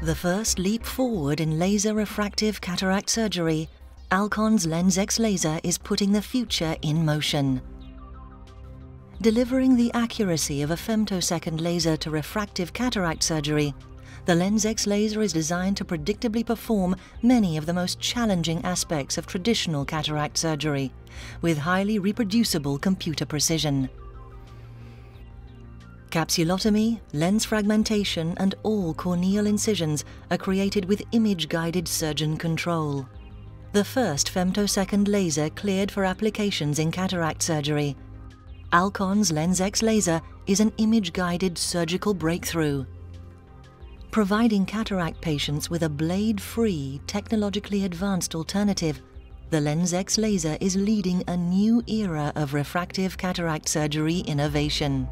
The first leap forward in laser refractive cataract surgery, Alcon's LenSx laser is putting the future in motion. Delivering the accuracy of a femtosecond laser to refractive cataract surgery, the LenSx laser is designed to predictably perform many of the most challenging aspects of traditional cataract surgery, with highly reproducible computer precision. Capsulotomy, lens fragmentation and all corneal incisions are created with image-guided surgeon control. The first femtosecond laser cleared for applications in cataract surgery. Alcon's LenSx laser is an image-guided surgical breakthrough. Providing cataract patients with a blade-free, technologically advanced alternative, the LenSx laser is leading a new era of refractive cataract surgery innovation.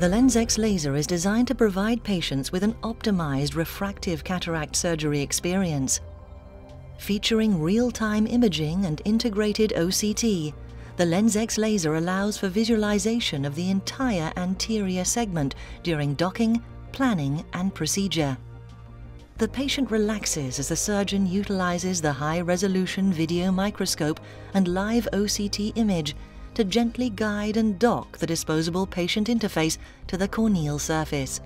The LenSx laser is designed to provide patients with an optimized refractive cataract surgery experience. Featuring real-time imaging and integrated OCT, the LenSx laser allows for visualization of the entire anterior segment during docking, planning and procedure. The patient relaxes as the surgeon utilizes the high-resolution video microscope and live OCT image to gently guide and dock the disposable patient interface to the corneal surface.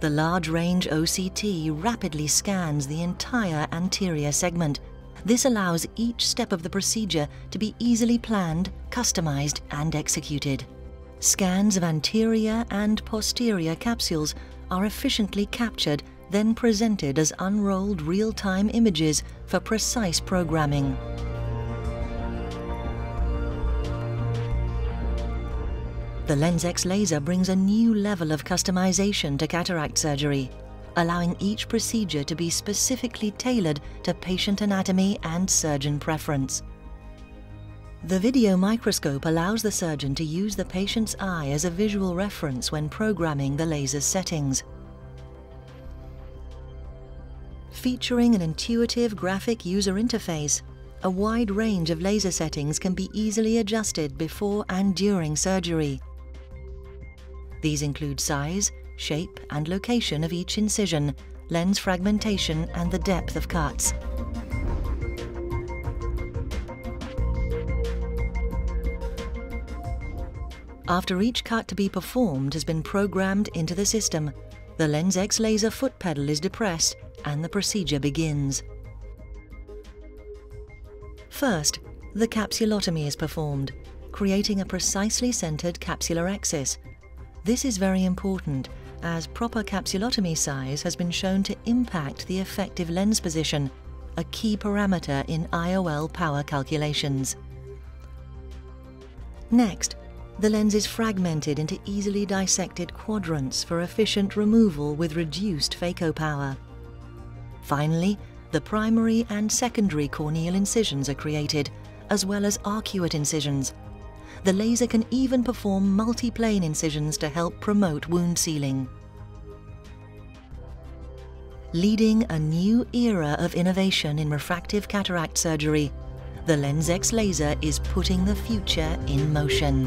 The large range OCT rapidly scans the entire anterior segment. This allows each step of the procedure to be easily planned, customized, and executed. Scans of anterior and posterior capsules are efficiently captured, then presented as unrolled real-time images for precise programming. The LenSx laser brings a new level of customization to cataract surgery, allowing each procedure to be specifically tailored to patient anatomy and surgeon preference. The video microscope allows the surgeon to use the patient's eye as a visual reference when programming the laser's settings. Featuring an intuitive graphic user interface, a wide range of laser settings can be easily adjusted before and during surgery. These include size, shape and location of each incision, lens fragmentation and the depth of cuts. After each cut to be performed has been programmed into the system, the LenSx laser foot pedal is depressed and the procedure begins. First, the capsulotomy is performed, creating a precisely centered capsulorhexis this is very important as proper capsulotomy size has been shown to impact the effective lens position, a key parameter in IOL power calculations. Next, the lens is fragmented into easily dissected quadrants for efficient removal with reduced phaco power. Finally, the primary and secondary corneal incisions are created, as well as arcuate incisions, the laser can even perform multi-plane incisions to help promote wound sealing. Leading a new era of innovation in refractive cataract surgery, the LenSx laser is putting the future in motion.